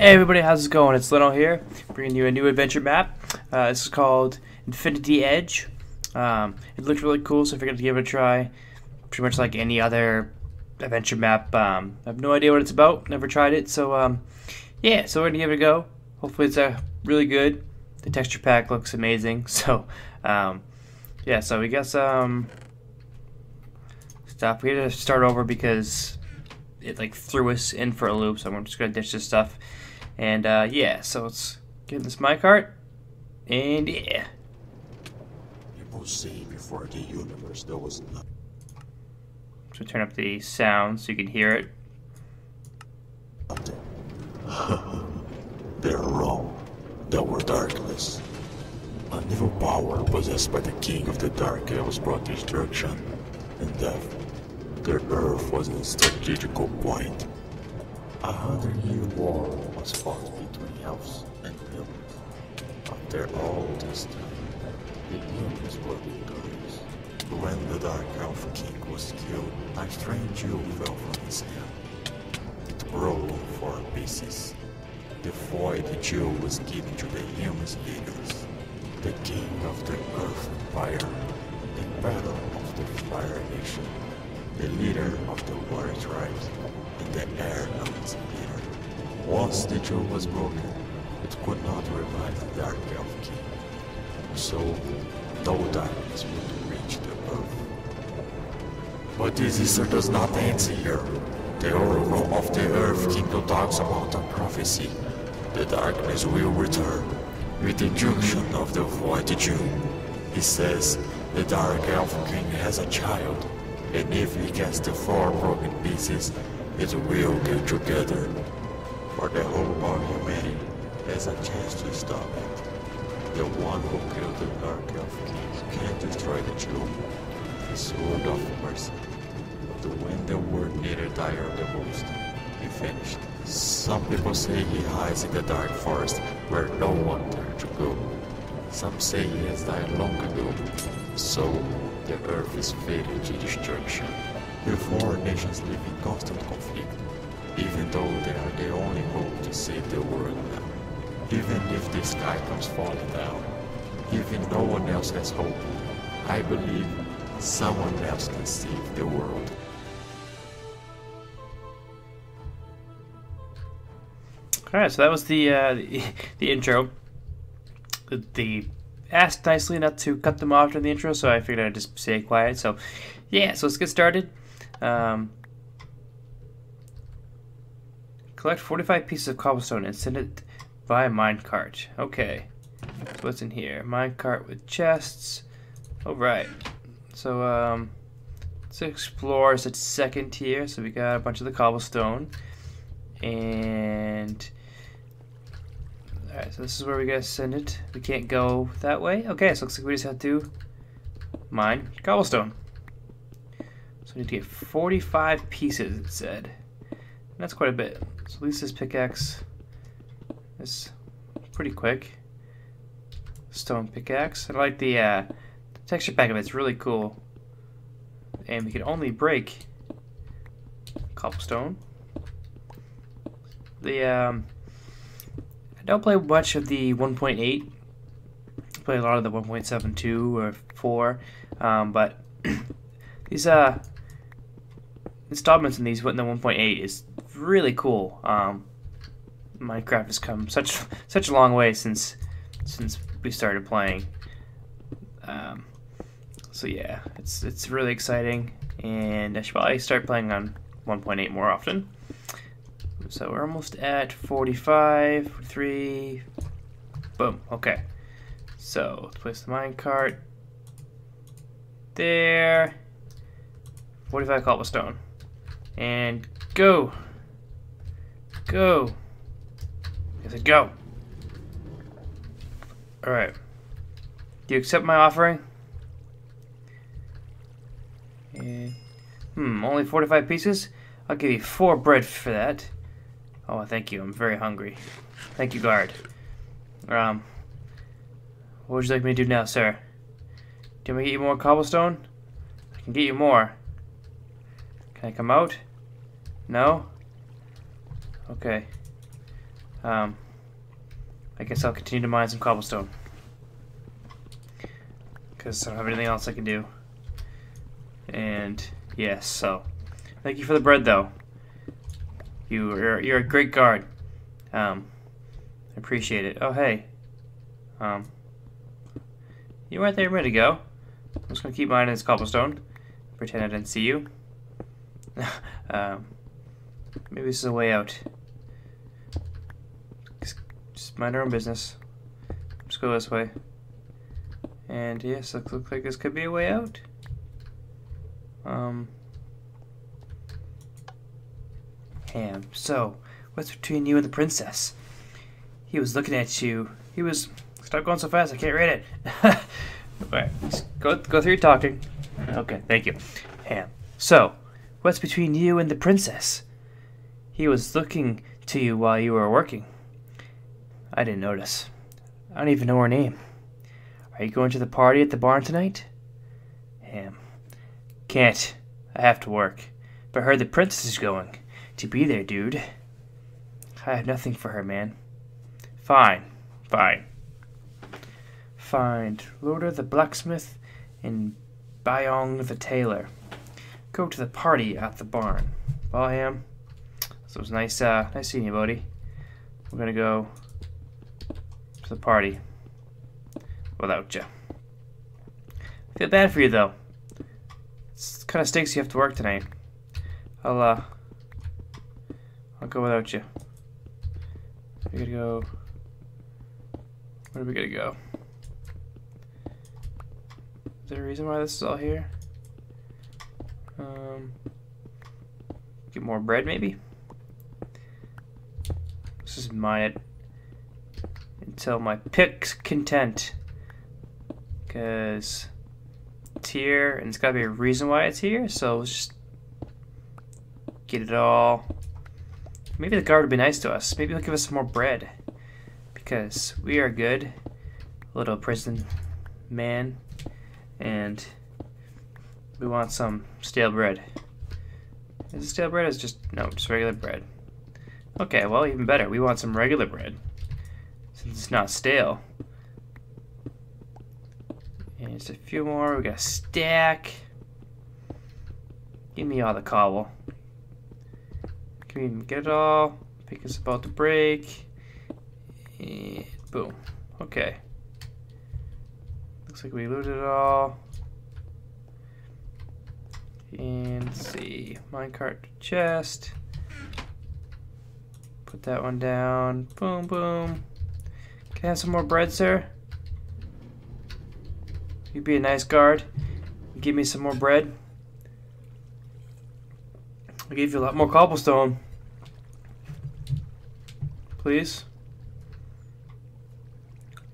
Hey everybody, how's it going? It's Leno here, bringing you a new adventure map. Uh, this is called Infinity Edge. Um, it looked really cool, so I figured to give it a try. Pretty much like any other adventure map. Um, I have no idea what it's about, never tried it, so um, yeah, so we're gonna give it a go. Hopefully it's uh, really good. The texture pack looks amazing, so um, yeah, so we got some stuff. We to start over because it like threw us in for a loop, so I'm just gonna ditch this stuff. And uh, yeah, so let's get this minecart. And yeah. People say before the universe there was nothing. So turn up the sound so you can hear it. They're wrong. There were darkness. A evil power possessed by the king of the dark elves brought destruction and death. Their earth was a strategical point. A hundred-year war was fought between elves and humans. After all this time, the humans were victorious. When the Dark Elf King was killed, a strange jewel fell from his hand. It broke in four pieces. The void jewel was given to the humans leaders, the king of the earth fire, the battle of the fire nation, the leader of the water tribes, and the air elements leader. Once the jewel was broken, it could not revive the dark elf king. So, no darkness would reach the earth. But this history does not end here. The Oracle of the Earth Kingdom talks about a prophecy. The darkness will return with the junction of the Void Jewel. He says the Dark Elf King has a child, and if he gets the four broken pieces, it will get together. For the whole of humanity has a chance to stop it. The one who killed the Dark Elf King can destroy the jewel. The Sword of Mercy. But when the word needed dire the most, he finished. Some people say he hides in the dark forest where no one dared to go. Some say he has died long ago. So, the earth is fated to destruction. The four nations live in constant conflict, even though they are the only hope to save the world now. Even if the sky comes falling down, even no one else has hope, I believe someone else can save the world. All right, so that was the uh, the, the intro. The, the asked nicely not to cut them off during the intro, so I figured I'd just stay quiet. So, yeah, so let's get started. Um, collect 45 pieces of cobblestone and send it by minecart. Okay, so what's in here? Minecart with chests. All right, so um, let's explore. It's second tier, so we got a bunch of the cobblestone. And Alright, so this is where we gotta send it. We can't go that way. Okay, so looks like we just have to mine cobblestone. So we need to get 45 pieces, it said. And that's quite a bit. So at least this pickaxe is pretty quick. Stone pickaxe. I like the, uh, the texture pack of it. It's really cool. And we can only break cobblestone. The, um, I don't play much of the 1.8. Play a lot of the 1.72 or 4, um, but these uh installments in these in the 1.8 is really cool. Um, Minecraft has come such such a long way since since we started playing. Um, so yeah, it's it's really exciting, and I should probably start playing on 1.8 more often. So we're almost at 45, 3, Boom. Okay. So let's place the minecart there. 45 cobblestone. And go. Go. I said go. Alright. Do you accept my offering? And, hmm, only 45 pieces? I'll give you four bread for that. Oh, thank you. I'm very hungry. Thank you, guard. Um, what would you like me to do now, sir? Me to get you more cobblestone? I can get you more. Can I come out? No? Okay. Um, I guess I'll continue to mine some cobblestone. Because I don't have anything else I can do. And, yes, so. Thank you for the bread, though. You, you're, you're a great guard. Um, I appreciate it. Oh, hey. Um, you weren't there a minute ago. I'm just gonna keep mining this cobblestone. Pretend I didn't see you. um, maybe this is a way out. Mind our own business. Just go this way. And yes, looks look like this could be a way out. Um. Ham. So, what's between you and the princess? He was looking at you. He was. Stop going so fast. I can't read it. Alright, go go through your talking. Okay, thank you. Ham. So, what's between you and the princess? He was looking to you while you were working. I didn't notice. I don't even know her name. Are you going to the party at the barn tonight? Ham. Can't. I have to work. But I heard the princess is going. To be there, dude. I have nothing for her, man. Fine. Fine. Find Loader the blacksmith and Byong the tailor. Go to the party at the barn. Well, Ham. So it was nice, uh, nice seeing you, buddy. We're gonna go the party without you. I feel bad for you, though. It kind of stinks you have to work tonight. I'll, uh, I'll go without you. We gotta go. Where are we gonna go? Is there a reason why this is all here? Um, get more bread, maybe? This is mine until my pick's content. Because it's here, and it's got to be a reason why it's here, so let's just get it all. Maybe the guard would be nice to us. Maybe he'll give us some more bread. Because we are good. Little prison man. And we want some stale bread. Is it stale bread? Is just no, just regular bread. Okay, well even better. We want some regular bread. Since it's hmm. not stale. And just a few more. We got a stack. Give me all the cobble. Can we even get it all? Pick us about to break. And boom. Okay. Looks like we looted it all. And let's see. Minecart chest. Put that one down. Boom, boom. Can I have some more bread, sir? You'd be a nice guard. Give me some more bread. I gave you a lot more cobblestone. Please?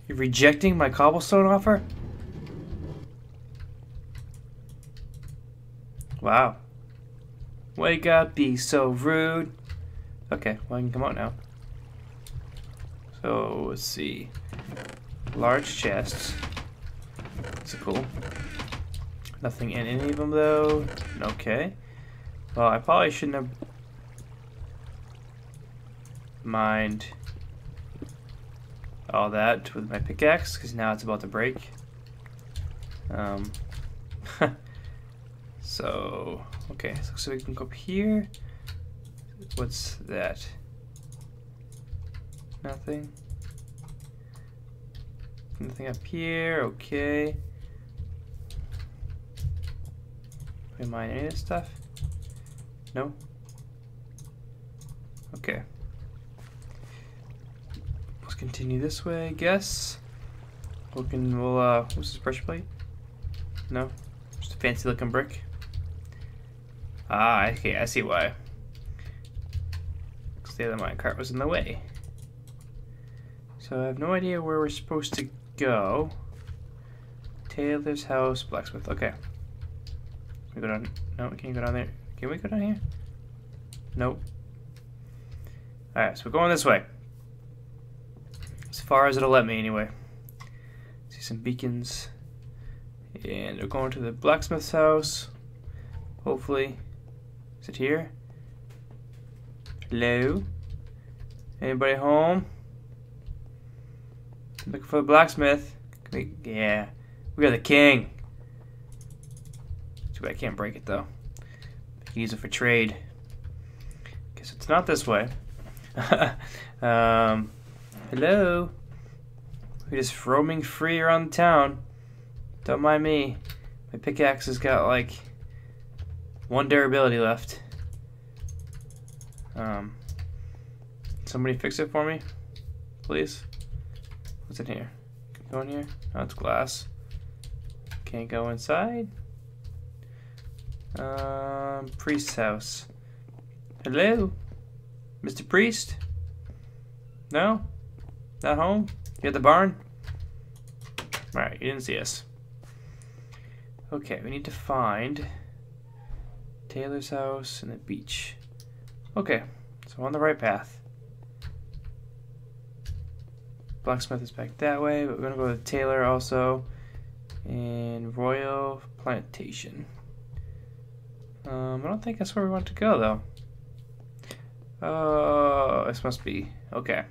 You're rejecting my cobblestone offer? Wow. Wake up, be so rude. Okay, well I can come out now. So, let's see. Large chests. That's cool. Nothing in any of them though. Okay. Well, I probably shouldn't have mined all that with my pickaxe because now it's about to break. Um, so, okay, so we can go up here. What's that? Nothing. Nothing up here, okay. We mine any of this stuff? No? Okay. Let's continue this way, I guess. Looking, we'll, uh, what's this pressure plate? No? Just a fancy looking brick? Ah, okay, I see why. Because the other minecart was in the way. So I have no idea where we're supposed to go. Tailor's house, blacksmith, okay. Can we go down, no, we can't go down there? Can we go down here? Nope. Alright, so we're going this way. As far as it'll let me, anyway. See some beacons. And we're going to the blacksmith's house. Hopefully. Is it here? Hello? Anybody home? Looking for the blacksmith. Yeah, we got the king. Too bad I can't break it though. use it for trade. Guess it's not this way. um, hello. We're just roaming free around the town. Don't mind me. My pickaxe has got like one durability left. Um, somebody fix it for me, please. What's in here? Can go in here? Oh, it's glass. Can't go inside. Um, priest's house. Hello, Mr. Priest. No, not home. You at the barn? All right, you didn't see us. Okay, we need to find Tailor's house and the beach. Okay, so on the right path. Blacksmith is back that way, but we're gonna go to Taylor also. And Royal Plantation. Um, I don't think that's where we want to go though. Oh, uh, this must be okay.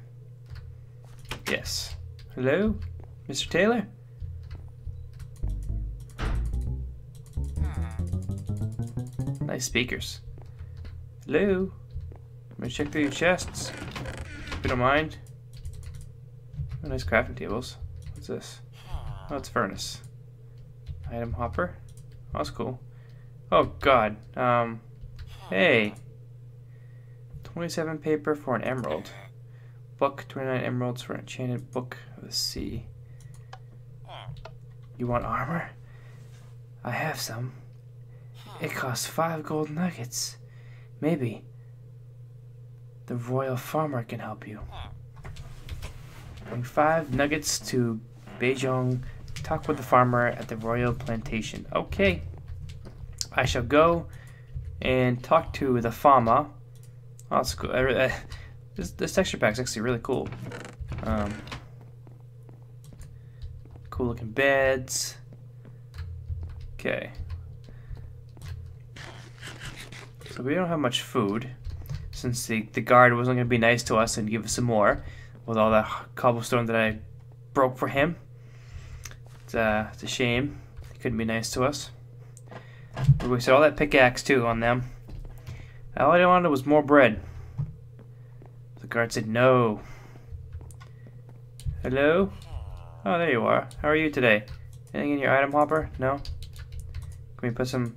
Yes. Hello, Mr. Taylor. Nice speakers. Hello. I'm gonna check through your chests. If you don't mind. Oh, nice crafting tables. What's this? Oh, it's furnace. Item hopper. Oh, that's cool. Oh god. Um. Hey. 27 paper for an emerald. Book 29 emeralds for an enchanted book of the sea. You want armor? I have some. It costs five gold nuggets. Maybe the royal farmer can help you. Bring five nuggets to Beijiong. Talk with the farmer at the royal plantation. Okay. I shall go and talk to the farmer. Oh, that's cool. Uh, this, this texture pack is actually really cool. Um, cool looking beds. Okay. So we don't have much food since the, the guard wasn't going to be nice to us and give us some more with all that cobblestone that I broke for him. It's, uh, it's a shame. He couldn't be nice to us. We wasted all that pickaxe too on them. All I wanted was more bread. The guard said no. Hello? Oh, there you are. How are you today? Anything in your item hopper? No? Can we put some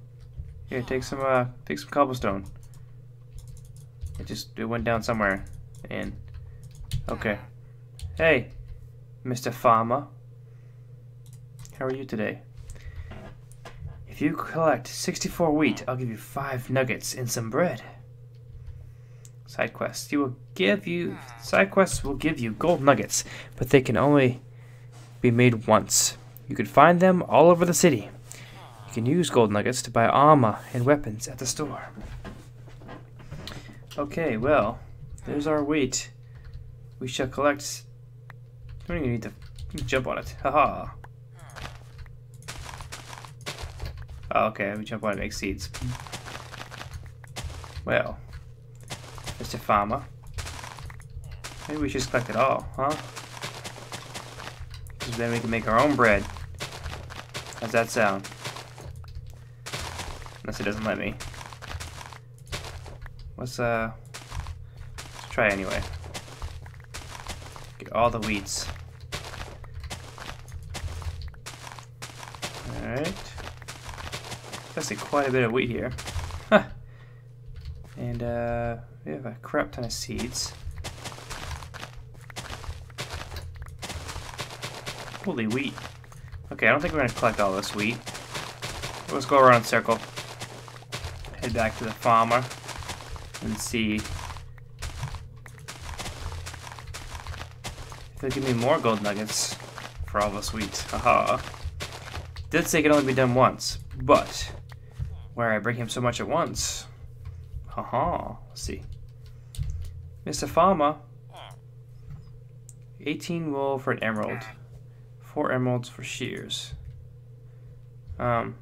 here, take some uh take some cobblestone. It just it went down somewhere. And okay. Hey, Mr. Farmer. How are you today? If you collect 64 wheat, I'll give you 5 nuggets and some bread. Side quests. You will give you side quests will give you gold nuggets, but they can only be made once. You can find them all over the city. You can use gold nuggets to buy armor and weapons at the store. Okay, well, there's our wheat. We shall collect... I don't even need to jump on it. Haha. Oh, okay, we jump on it and make seeds. Well, Mr. Farmer. Maybe we should just collect it all, huh? Because then we can make our own bread. How's that sound? Unless it doesn't let me. Let's, uh... Let's try anyway. All the weeds. Alright. That's quite a bit of wheat here. Huh. And, uh... We have a crap ton of seeds. Holy wheat. Okay, I don't think we're gonna collect all this wheat. Let's go around in circle head back to the farmer and see they'll give me more gold nuggets for all this wheat. Haha. Did say it could only be done once, but where I bring him so much at once? Haha. Let's see. Mr. Farmer. 18 wool for an emerald. 4 emeralds for shears. Um,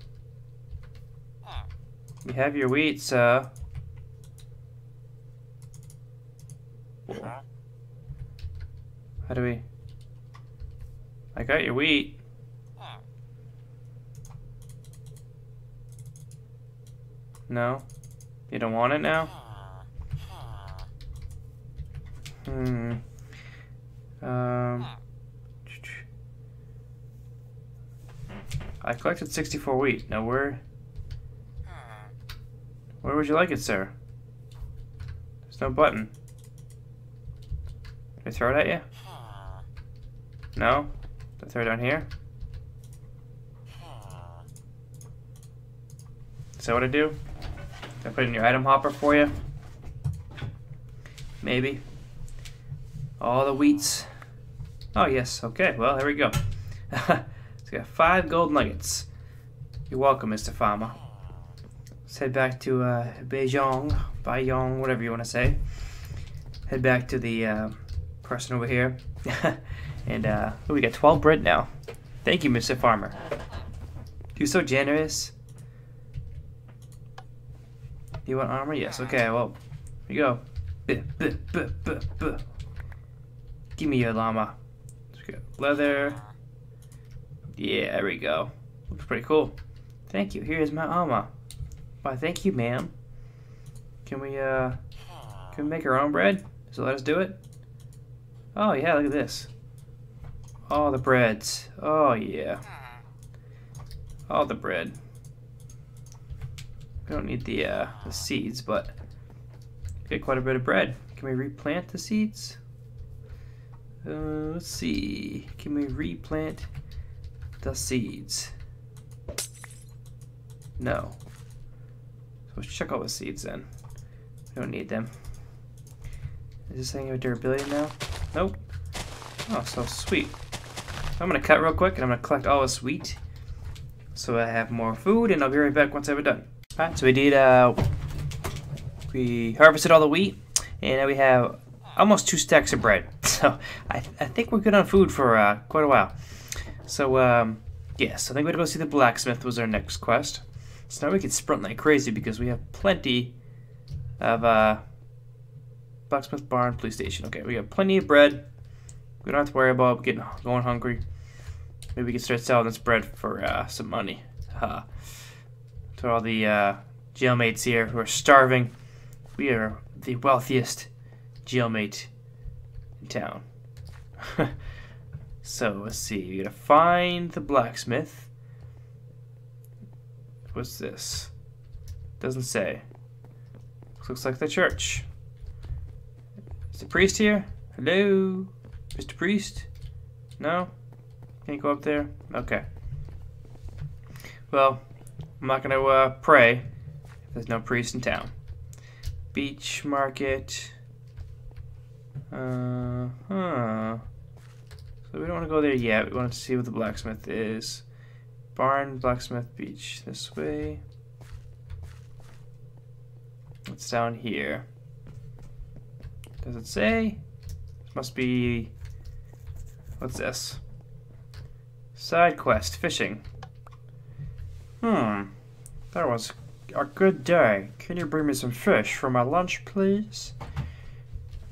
you have your wheat, sir. How do we... I got your wheat. No? You don't want it now? Hmm. Um... I collected 64 wheat. Now where... Where would you like it, sir? There's no button. Can I throw it at you? No? Throw it down here? Is that what I do? Do I put in your item hopper for you? Maybe. All the wheats. Oh, yes. Okay, well, there we go. it's got five gold nuggets. You're welcome, Mr. Farmer. Let's head back to uh, Beijing, Beijing, whatever you want to say. Head back to the uh, person over here. and uh, we got 12 bread now. Thank you, Mr. Farmer. You're so generous. Do you want armor? Yes. Okay, well, here you go. Buh, buh, buh. Give me your llama. Leather. Yeah, there we go. Looks pretty cool. Thank you. Here's my armor. Why, thank you, ma'am. Can we, uh, can we make our own bread? So let us do it? Oh, yeah, look at this. All the breads. Oh, yeah. All the bread. We don't need the, uh, the seeds, but get quite a bit of bread. Can we replant the seeds? Uh, let's see. Can we replant the seeds? No. So let's check all the seeds then. We don't need them. Is this thing of durability now? Nope. Oh, so sweet. I'm gonna cut real quick and I'm gonna collect all this wheat so I have more food and I'll be right back once I've done. Alright, so we did, uh, we harvested all the wheat and now we have almost two stacks of bread. So I, I think we're good on food for uh, quite a while. So, um, yes, I think we're gonna go see the blacksmith was our next quest. So now we can sprint like crazy because we have plenty of, uh, blacksmith barn, police station. Okay, we got plenty of bread. We don't have to worry about getting going hungry. Maybe we can start selling this bread for uh, some money. Uh, to all the uh, jailmates here who are starving, we are the wealthiest jailmate in town. so let's see. We gotta find the blacksmith. What's this? Doesn't say. Looks like the church. Is the priest here? Hello? Mr. Priest? No? Can't go up there? Okay. Well, I'm not gonna uh, pray if there's no priest in town. Beach market. Uh huh. So we don't want to go there yet. We want to see what the blacksmith is. Barn, blacksmith, beach. This way. It's down here. Does it say? This must be. What's this? Side quest, fishing. Hmm. That was a good day. Can you bring me some fish for my lunch, please?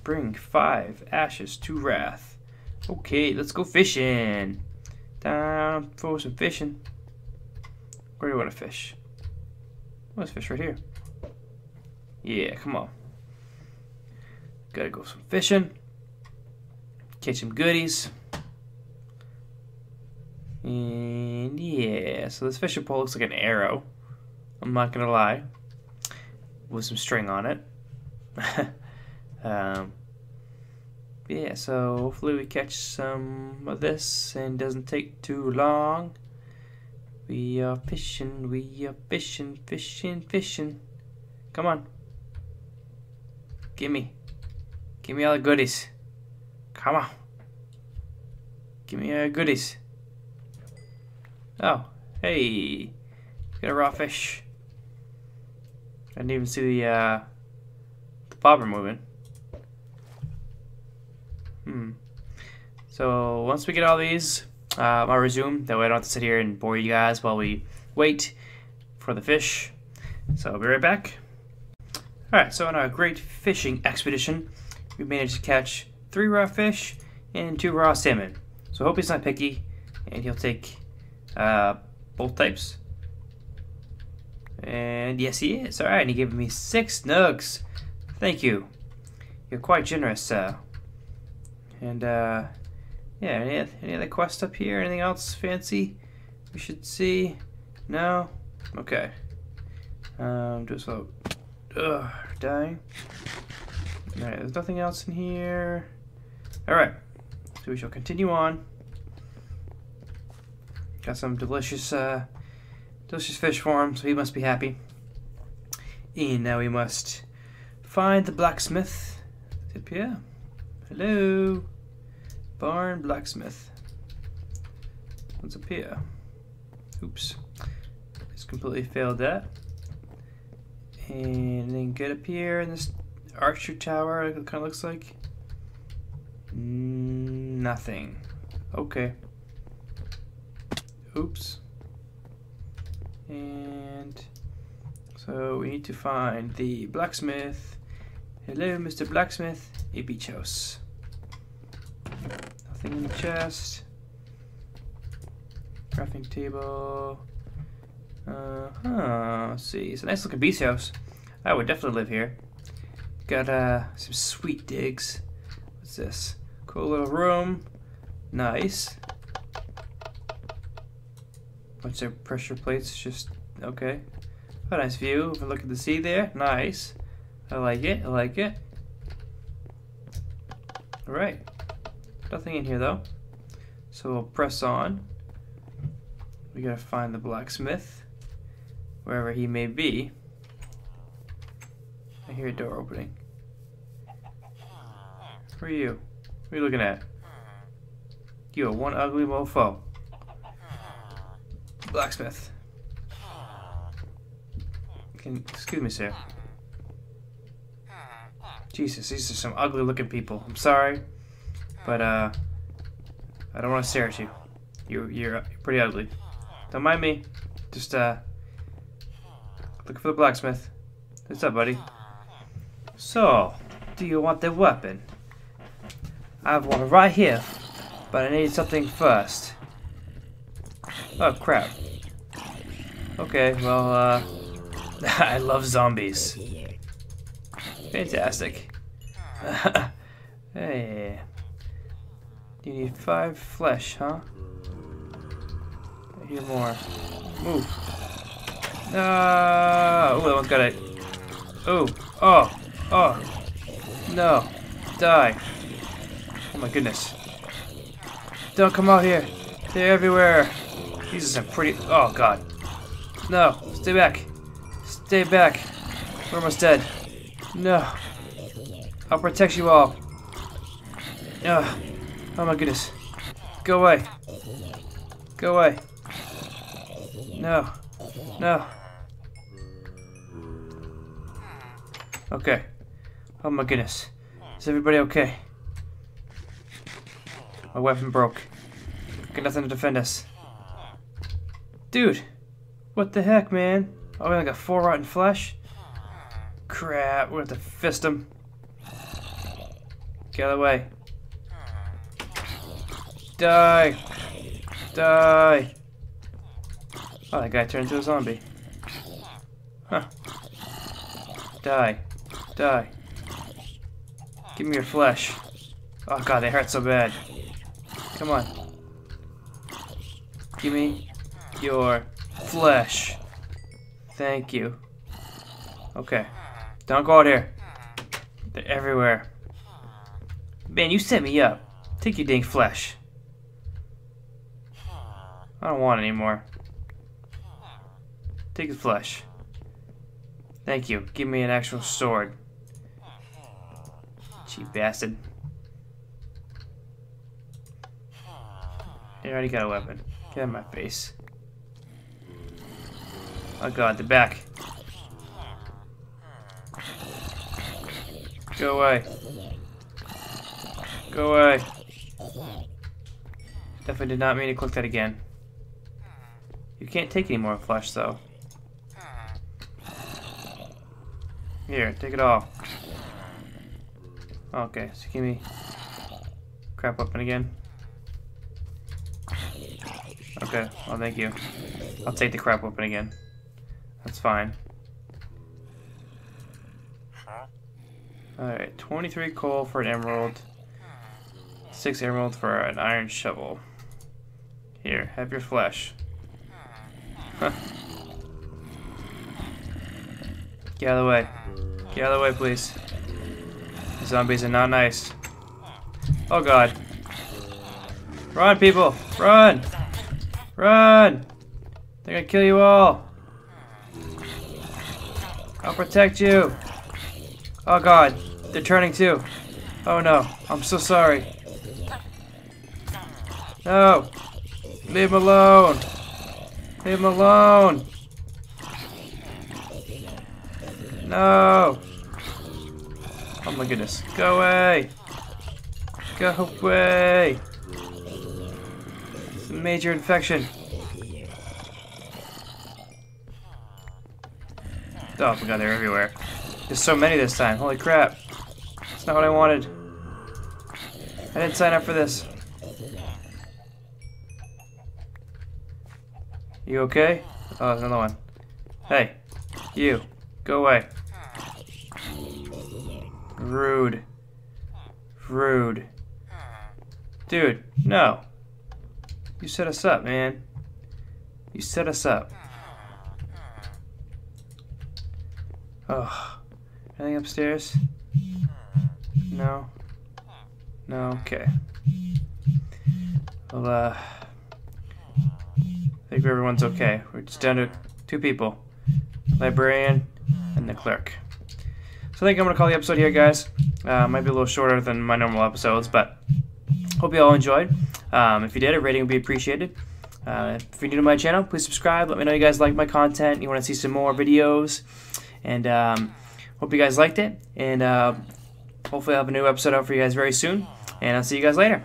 Bring five ashes to Wrath. Okay, let's go fishing. Down for some fishing. Where do you want to fish? Let's fish right here. Yeah, come on. Gotta go some fishing. Catch some goodies. And yeah, so this fishing pole looks like an arrow. I'm not gonna lie. With some string on it. um, yeah, so hopefully we catch some of this and doesn't take too long. We are fishing, we are fishing, fishing, fishing. Come on. Gimme. Gimme all the goodies. Come on. Gimme all the goodies. Oh, hey. Got a raw fish. I didn't even see the, uh, the bobber moving. Hmm. So once we get all these, uh, I'll resume. That way I don't have to sit here and bore you guys while we wait for the fish. So I'll be right back. Alright, so on our great fishing expedition, we managed to catch three raw fish and two raw salmon. So I hope he's not picky, and he'll take uh, both types. And yes, he is. All right, and he gave me six nugs. Thank you. You're quite generous, uh. And uh, yeah, any, any other quest up here? Anything else fancy we should see? No. Okay. Um, just so. Ugh, dying. Alright, there's nothing else in here. Alright, so we shall continue on. Got some delicious, uh, delicious fish for him, so he must be happy. And now we must find the blacksmith. Up here. Hello. Barn blacksmith. What's up here? Oops. Just completely failed that. And then get up here in this archer tower, it kind of looks like. Nothing. Okay. Oops. And so we need to find the blacksmith. Hello, Mr. Blacksmith. A beach house. Nothing in the chest. Crafting table. Uh huh. See. It's a nice looking beach house. I would definitely live here. Got uh some sweet digs. What's this? Cool little room. Nice. Bunch of pressure plates. Just okay. A nice view. If I look at the sea there. Nice. I like it. I like it. Alright. Nothing in here though. So we'll press on. We gotta find the blacksmith wherever he may be. I hear a door opening. Who are you? What are you looking at? You are one ugly mofo. Blacksmith. Can, excuse me, sir. Jesus, these are some ugly looking people. I'm sorry, but uh, I don't want to stare at you. You, you're, you're pretty ugly. Don't mind me. Just uh, Looking for the blacksmith. What's up, buddy? So, do you want the weapon? I have one right here, but I need something first. Oh, crap. Okay, well, uh, I love zombies. Fantastic. hey. You need five flesh, huh? I hear more. Move. No! Oh, that one's got it. Oh, oh, oh. No. Die. Oh my goodness. Don't come out here. They're everywhere. These are some pretty... Oh, God. No. Stay back. Stay back. We're almost dead. No. I'll protect you all. Oh, oh my goodness. Go away. Go away. No. No. Okay. Oh my goodness. Is everybody okay? My weapon broke. Got nothing to defend us. Dude! What the heck, man? Oh, we only got four rotten flesh? Crap, we have to fist him. Get out of the way. Die! Die! Oh, that guy turned into a zombie. Huh. Die. Die. Give me your flesh. Oh god, they hurt so bad. Come on. Give me your flesh. Thank you. Okay. Don't go out here. They're everywhere. Man, you set me up. Take your dang flesh. I don't want any more. Take the flesh. Thank you. Give me an actual sword. Cheap bastard. I already got a weapon. Get out of my face. Oh god, the back. Go away. Go away. Definitely did not mean to click that again. You can't take any more flesh though. Here, take it off. Okay, so give me crap weapon again? Okay, well thank you. I'll take the crap weapon again. That's fine. Alright, 23 coal for an emerald. 6 emerald for an iron shovel. Here, have your flesh. Get out of the way. Get out of the way, please. The zombies are not nice. Oh god. Run, people! Run! Run! They're gonna kill you all! I'll protect you! Oh god, they're turning too. Oh no, I'm so sorry. No! Leave him alone! Leave him alone! No! Oh my goodness. Go away! Go away! It's a major infection. Oh my god, they're everywhere. There's so many this time. Holy crap. That's not what I wanted. I didn't sign up for this. You okay? Oh, there's another one. Hey, you, go away. Rude. Rude. Dude, no. You set us up, man. You set us up. Oh. Anything upstairs? No. No, okay. Well, uh... I think everyone's okay. We're just down to two people. Librarian and the clerk. So I think I'm going to call the episode here, guys. Uh, might be a little shorter than my normal episodes, but hope you all enjoyed. Um, if you did, a rating would be appreciated. Uh, if you're new to my channel, please subscribe. Let me know you guys like my content. You want to see some more videos. And um, hope you guys liked it. And uh, hopefully I'll have a new episode out for you guys very soon. And I'll see you guys later.